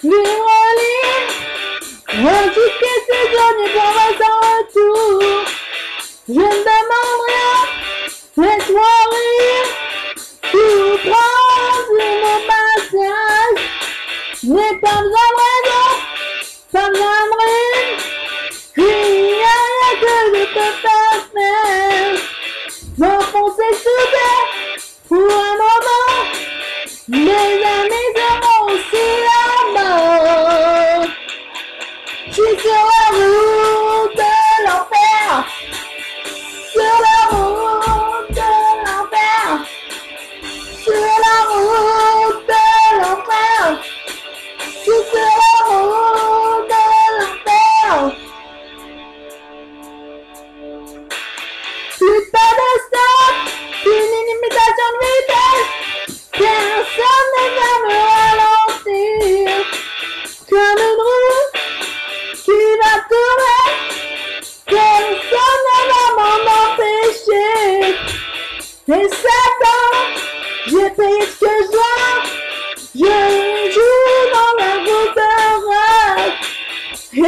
New Orleans, un titre que c'est gagné pour moi sans retour. Je ne demande rien, laisse-moi rire. Tu prends mon passage, mais pas besoin de raison, pas besoin de rire. Il n'y a rien que je peux faire.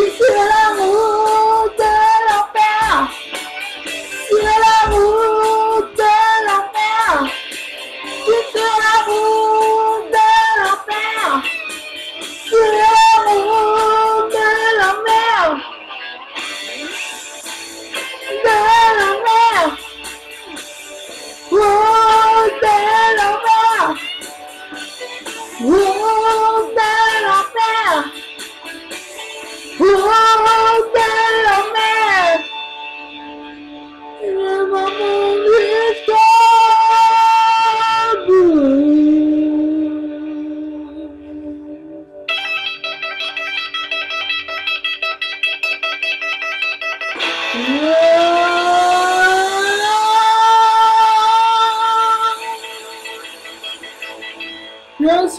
你死了。as